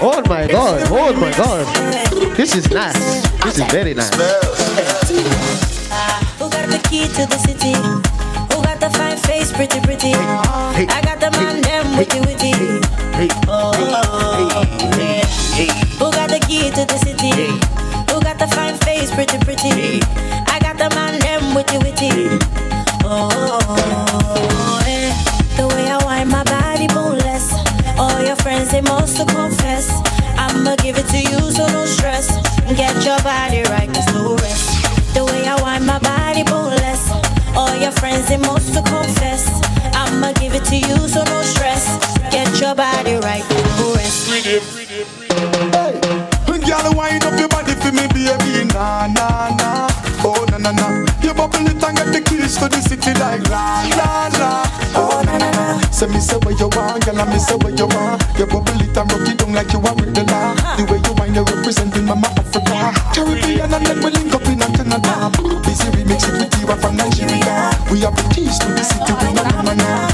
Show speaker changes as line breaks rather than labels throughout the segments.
Oh my god, oh my god. This is nice. This is very nice.
Who got the key to the city? Who got the fine face, pretty, pretty? I got the man, them witty, witty. Oh. Who got the key to the city? Who got the fine face, pretty, pretty? I got the man, them witty, witty. Oh, yeah. The way I wind my body boneless. All your friends, they must to confess. Your body right, cause no rest. The way I wind my body boneless. All your friends, they most to confess. I'ma give it to you, so no stress. Get your body right, no rest.
Hey, girl, wind up your body for me, baby. Nah, nah, nah. Oh, na na na. You bubble it and get the keys to the city like la la la. Oh, na na na. Say me say what you want, girl, and me say what you want. You bubble it and We have the keys to the city, we know na na na.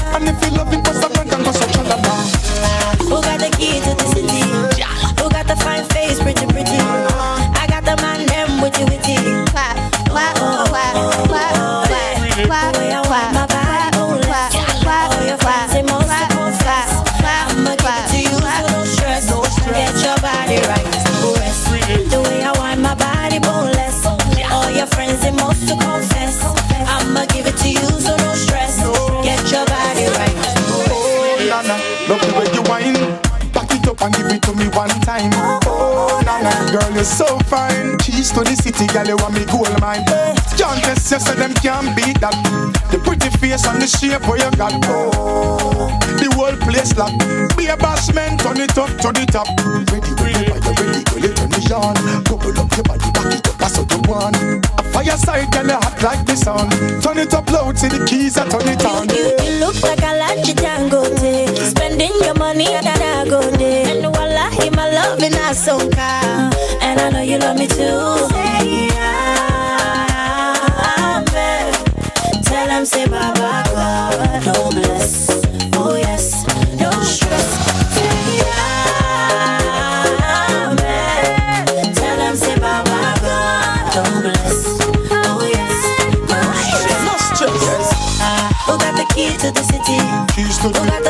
Love
the way you
whine. Back it up and give it to me one time. Oh, Nana, girl, you're so fine. Keys to the city, girl, you want me gold mine. Can't test you, so them can't beat that. The pretty face and the shape where you got. Oh, the whole place lock. Be a boss man, turn it up to the top. Ready, ready, ready, ready, girl, you turn me on. Bubble up your body, back it up, that's what you want. A fireside, girl, you hot like the sun. Turn it up loud, see the keys, I turn it on.
You, in And I know you love me too. Say amen Tell them say Baba God No bless. Oh yes, no stress. Say amen Tell them say Baba God No bless. Oh yes, no stress. Ah, who got the key to the city?
Keys to the